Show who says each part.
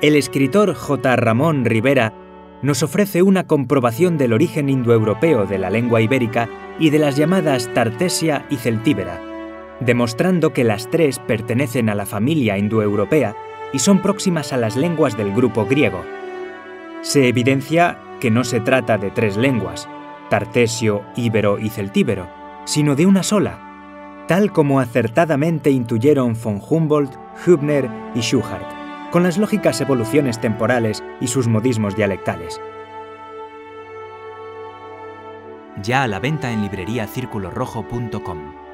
Speaker 1: El escritor J. Ramón Rivera nos ofrece una comprobación del origen indoeuropeo de la lengua ibérica y de las llamadas tartesia y celtíbera, demostrando que las tres pertenecen a la familia indoeuropea y son próximas a las lenguas del grupo griego. Se evidencia que no se trata de tres lenguas, tartesio, íbero y celtíbero, sino de una sola, tal como acertadamente intuyeron von Humboldt, Hübner y Schuhart con las lógicas evoluciones temporales y sus modismos dialectales.
Speaker 2: Ya a la venta en libreriacirculorrojo.com.